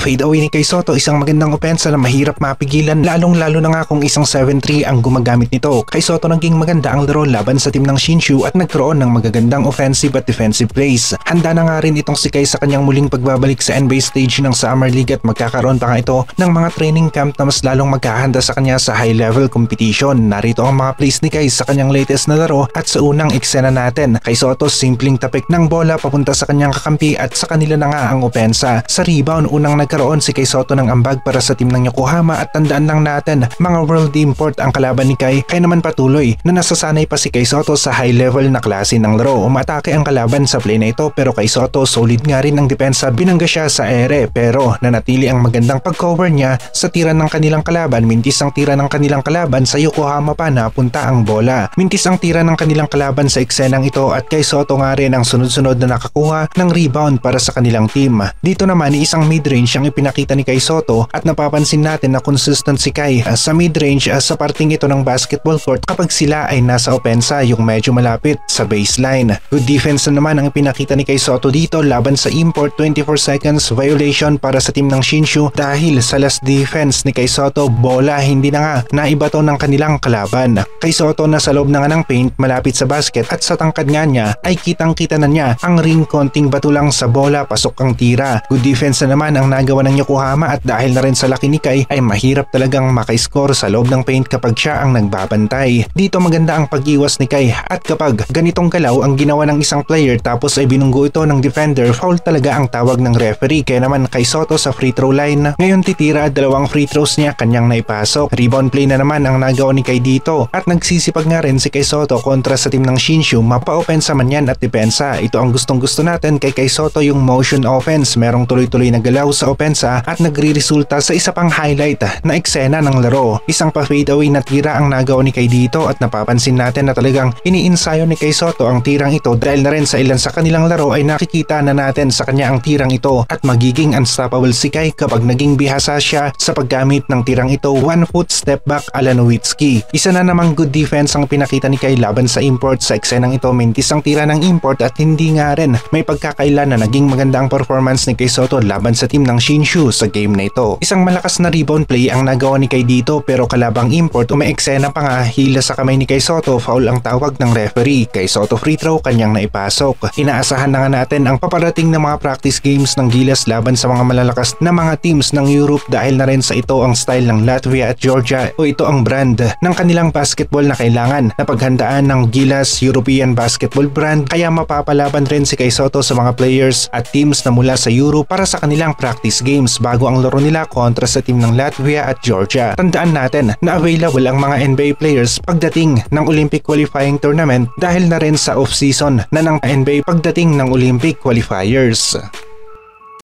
Fade away ni Kay Soto isang magandang opensa na mahirap mapigilan lalong lalo na nga kung isang 7-3 ang gumagamit nito. Kay Soto naging maganda ang laro laban sa team ng Shinshu at nagkaroon ng magagandang offensive at defensive plays. Handa na nga rin itong si Kay sa kanyang muling pagbabalik sa NBA stage ng Summer League at magkakaroon pa nga ito ng mga training camp na mas lalong magkahanda sa kanya sa high level competition. Narito ang mga plays ni Kay sa kanyang latest na laro at sa unang eksena natin. Kay Soto simpleng tapik ng bola papunta sa kanyang kakampi at sa kanila na nga ang opensa. Sa rebound unang nag nagkaroon si Kay Soto ng ambag para sa team ng Yokohama at tandaan lang natin mga world import ang kalaban ni Kay kaya naman patuloy na nasasanay pa si Kay Soto sa high level na klase ng laro. Umatake ang kalaban sa play na ito pero kay Soto solid nga rin ang depensa binangga siya sa ere pero nanatili ang magandang pag-cover niya sa tira ng kanilang kalaban mintis ang tira ng kanilang kalaban sa Yokohama pa napunta ang bola. Mintis ang tira ng kanilang kalaban sa eksenang ito at kay Soto nga rin ang sunod-sunod na nakakuha ng rebound para sa kanilang team. Dito naman isang mid-range ang ipinakita ni Kai Soto at napapansin natin na consistent si Kai uh, sa mid-range uh, sa parting ito ng basketball court kapag sila ay nasa opensa yung medyo malapit sa baseline. Good defense na naman ang ipinakita ni Kai Soto dito laban sa import 24 seconds violation para sa team ng Shinshu dahil sa last defense ni Kai Soto bola hindi na nga naibato ng kanilang kalaban. Kay Soto na sa loob na nga ng paint malapit sa basket at sa tangkad nga niya ay kitang kita na niya ang ring konting bato lang sa bola pasok ang tira. Good defense na naman ang nag ginagawa ng Yokohama at dahil na rin sa laki ni Kai ay mahirap talagang makiscore sa loob ng paint kapag siya ang nagbabantay. Dito maganda ang pag-iwas ni Kai at kapag ganitong galaw ang ginawa ng isang player tapos ay binunggo ito ng defender, foul talaga ang tawag ng referee kaya naman kay Soto sa free throw line. Ngayon titira at dalawang free throws niya kanyang naipasok. Rebound play na naman ang nagawa ni Kai dito at nagsisipag nga rin si Kai Soto kontra sa team ng Shinshu mapa-opensa man yan at depensa. Ito ang gustong gusto natin kay Kai Soto yung motion offense. Merong tuloy-tuloy na galaw sa opensa at nagre-resulta sa isa pang highlight na eksena ng laro. Isang pa fadeaway na tira ang nagawa ni Kay dito at napapansin natin na talagang iniinsayo ni Kay Soto ang tirang ito dahil na rin sa ilan sa kanilang laro ay nakikita na natin sa kanya ang tirang ito at magiging unstoppable si Kay kapag naging bihasa siya sa paggamit ng tirang ito one foot step back ala Nowitzki. Isa na namang good defense ang pinakita ni Kay laban sa import sa eksenang ito mintis ang tira ng import at hindi nga rin may pagkakaila na naging maganda ang performance ni Kay Soto laban sa team ng Shinshu sa game na ito. Isang malakas na rebound play ang nagawa ni Kay dito pero kalabang import umeeksena pa nga hila sa kamay ni Kay Soto foul ang tawag ng referee. Kay Soto free throw kanyang naipasok. Inaasahan na nga natin ang paparating na mga practice games ng Gilas laban sa mga malalakas na mga teams ng Europe dahil na rin sa ito ang style ng Latvia at Georgia o ito ang brand ng kanilang basketball na kailangan na paghandaan ng Gilas European Basketball brand kaya mapapalaban rin si Kay Soto sa mga players at teams na mula sa Europe para sa kanilang practice games bago ang laro nila kontra sa team ng Latvia at Georgia. Tandaan natin na available ang mga NBA players pagdating ng Olympic qualifying tournament dahil na rin sa off-season na ng NBA pagdating ng Olympic qualifiers.